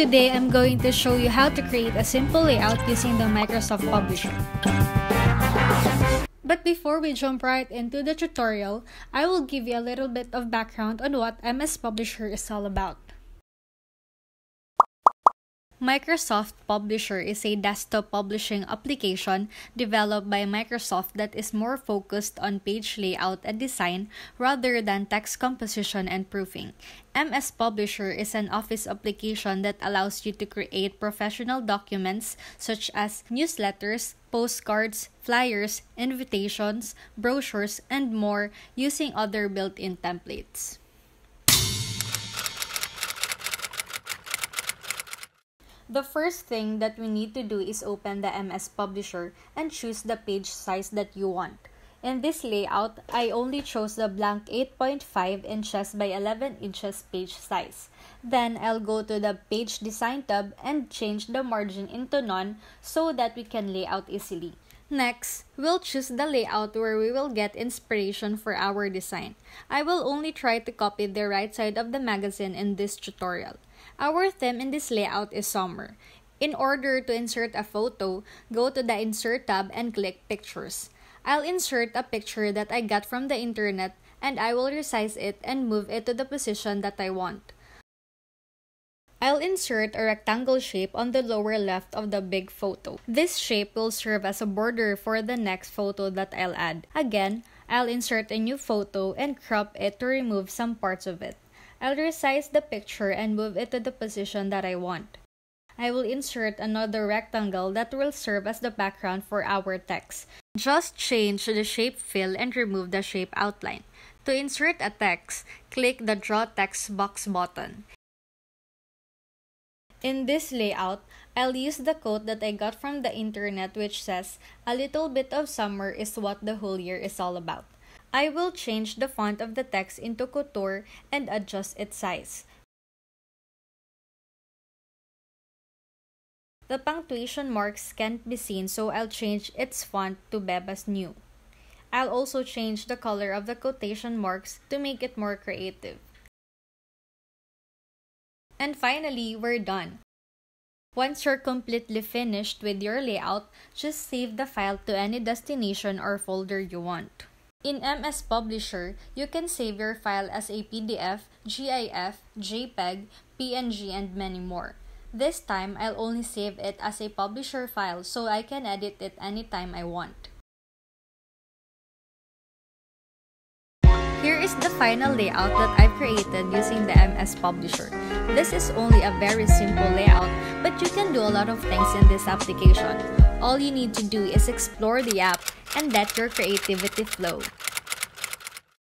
Today, I'm going to show you how to create a simple layout using the Microsoft Publisher. But before we jump right into the tutorial, I will give you a little bit of background on what MS Publisher is all about. Microsoft Publisher is a desktop publishing application developed by Microsoft that is more focused on page layout and design rather than text composition and proofing. MS Publisher is an office application that allows you to create professional documents such as newsletters, postcards, flyers, invitations, brochures, and more using other built in templates. The first thing that we need to do is open the MS Publisher and choose the page size that you want. In this layout, I only chose the blank 8.5 inches by 11 inches page size. Then I'll go to the page design tab and change the margin into none so that we can lay out easily. Next, we'll choose the layout where we will get inspiration for our design. I will only try to copy the right side of the magazine in this tutorial. Our theme in this layout is summer. In order to insert a photo, go to the Insert tab and click Pictures. I'll insert a picture that I got from the internet and I will resize it and move it to the position that I want. I'll insert a rectangle shape on the lower left of the big photo. This shape will serve as a border for the next photo that I'll add. Again, I'll insert a new photo and crop it to remove some parts of it. I'll resize the picture and move it to the position that I want. I will insert another rectangle that will serve as the background for our text. Just change the shape fill and remove the shape outline. To insert a text, click the Draw Text Box button. In this layout, I'll use the quote that I got from the internet which says, A little bit of summer is what the whole year is all about. I will change the font of the text into Couture and adjust its size. The punctuation marks can't be seen so I'll change its font to Bebas Neue. I'll also change the color of the quotation marks to make it more creative. And finally, we're done. Once you're completely finished with your layout, just save the file to any destination or folder you want. In MS Publisher, you can save your file as a PDF, GIF, JPEG, PNG, and many more. This time, I'll only save it as a publisher file so I can edit it anytime I want. Here is the final layout that I've created using the MS Publisher. This is only a very simple layout, but you can do a lot of things in this application. All you need to do is explore the app and let your creativity flow.